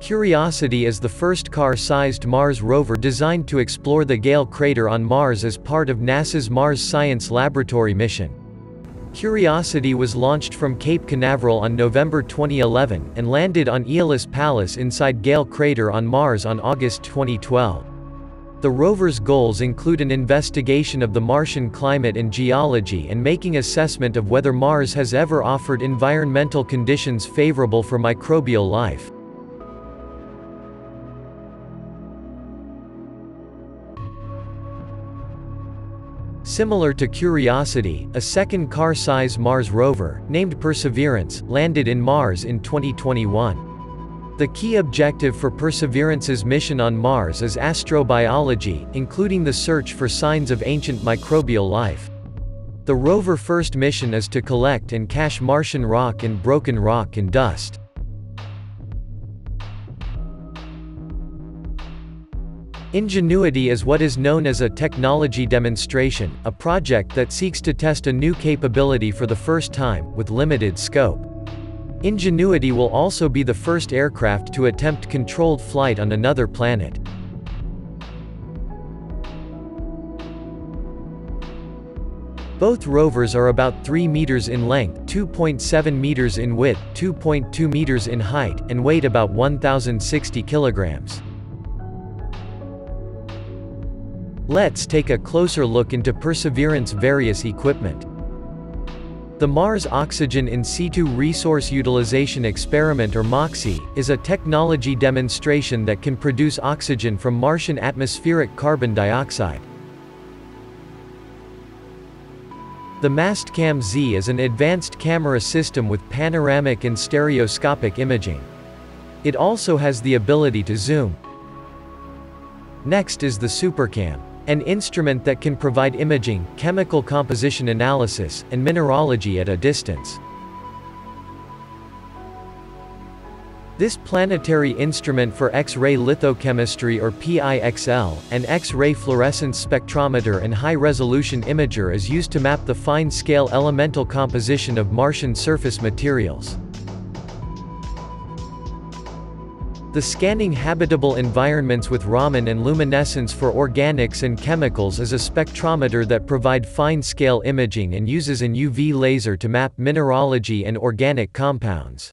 Curiosity is the first car-sized Mars rover designed to explore the Gale crater on Mars as part of NASA's Mars Science Laboratory mission. Curiosity was launched from Cape Canaveral on November 2011, and landed on Aeolis Palus inside Gale crater on Mars on August 2012. The rover's goals include an investigation of the Martian climate and geology and making assessment of whether Mars has ever offered environmental conditions favorable for microbial life. Similar to Curiosity, a second car-size Mars rover, named Perseverance, landed in Mars in 2021. The key objective for Perseverance's mission on Mars is astrobiology, including the search for signs of ancient microbial life. The rover first mission is to collect and cache Martian rock and broken rock and dust. Ingenuity is what is known as a technology demonstration, a project that seeks to test a new capability for the first time, with limited scope. Ingenuity will also be the first aircraft to attempt controlled flight on another planet. Both rovers are about 3 meters in length, 2.7 meters in width, 2.2 meters in height, and weight about 1,060 kilograms. Let's take a closer look into Perseverance various equipment. The Mars Oxygen in Situ Resource Utilization Experiment or MOXIE, is a technology demonstration that can produce oxygen from Martian atmospheric carbon dioxide. The Mastcam Z is an advanced camera system with panoramic and stereoscopic imaging. It also has the ability to zoom. Next is the SuperCam. An instrument that can provide imaging, chemical composition analysis, and mineralogy at a distance. This planetary instrument for X-ray lithochemistry or PIXL, an X-ray fluorescence spectrometer and high-resolution imager is used to map the fine-scale elemental composition of Martian surface materials. The scanning habitable environments with Raman and luminescence for organics and chemicals is a spectrometer that provide fine-scale imaging and uses an UV laser to map mineralogy and organic compounds.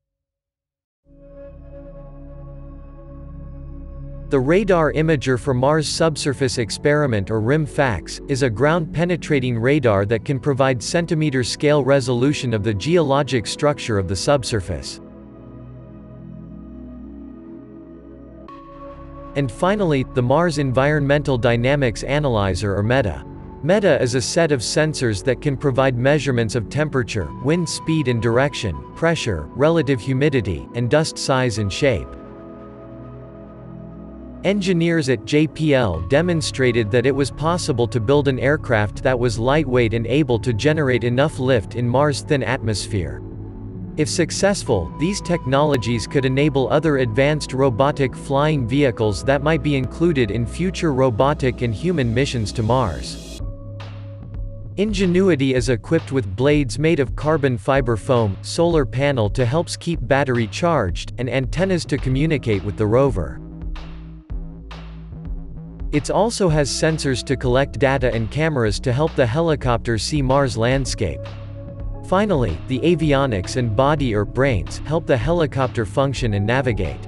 The Radar Imager for Mars Subsurface Experiment or RIM-FAX, is a ground-penetrating radar that can provide centimeter-scale resolution of the geologic structure of the subsurface. And finally, the Mars Environmental Dynamics Analyzer or MEDA. MEDA is a set of sensors that can provide measurements of temperature, wind speed and direction, pressure, relative humidity, and dust size and shape. Engineers at JPL demonstrated that it was possible to build an aircraft that was lightweight and able to generate enough lift in Mars' thin atmosphere. If successful, these technologies could enable other advanced robotic flying vehicles that might be included in future robotic and human missions to Mars. Ingenuity is equipped with blades made of carbon fiber foam, solar panel to helps keep battery charged, and antennas to communicate with the rover. It also has sensors to collect data and cameras to help the helicopter see Mars landscape. Finally, the avionics and body or brains help the helicopter function and navigate.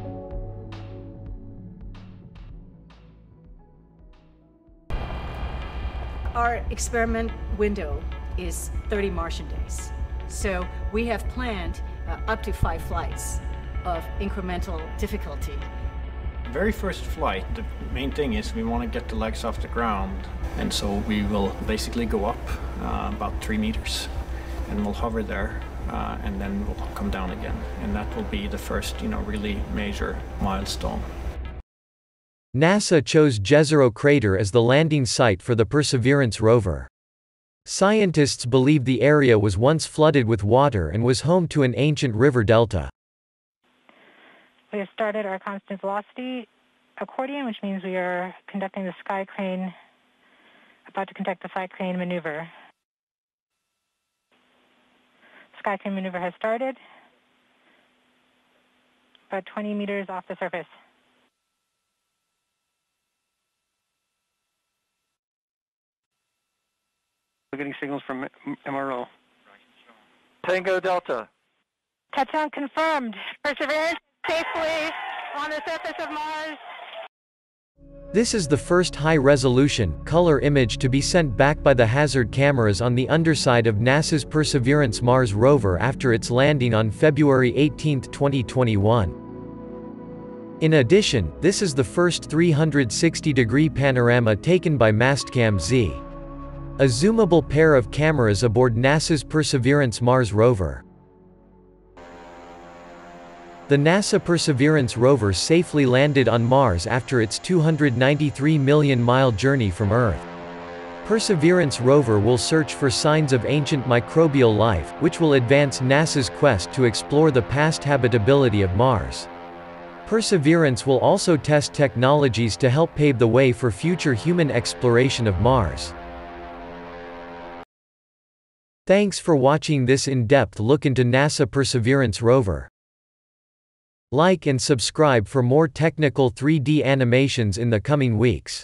Our experiment window is 30 Martian days. So we have planned uh, up to five flights of incremental difficulty. Very first flight, the main thing is we want to get the legs off the ground. And so we will basically go up uh, about three meters and we'll hover there uh, and then we'll come down again. And that will be the first, you know, really major milestone. NASA chose Jezero Crater as the landing site for the Perseverance rover. Scientists believe the area was once flooded with water and was home to an ancient river delta. We have started our constant velocity accordion, which means we are conducting the sky crane, about to conduct the sky crane maneuver. Sky crane maneuver has started. about 20 meters off the surface. We're getting signals from MRO. Tango Delta. Touchdown confirmed. Perseverance safely on the surface of Mars. This is the first high-resolution, color image to be sent back by the hazard cameras on the underside of NASA's Perseverance Mars rover after its landing on February 18, 2021. In addition, this is the first 360-degree panorama taken by Mastcam Z. A zoomable pair of cameras aboard NASA's Perseverance Mars rover. The NASA Perseverance rover safely landed on Mars after its 293 million-mile journey from Earth. Perseverance rover will search for signs of ancient microbial life, which will advance NASA's quest to explore the past habitability of Mars. Perseverance will also test technologies to help pave the way for future human exploration of Mars. Thanks for watching this in-depth look into NASA Perseverance rover. Like and subscribe for more technical 3D animations in the coming weeks.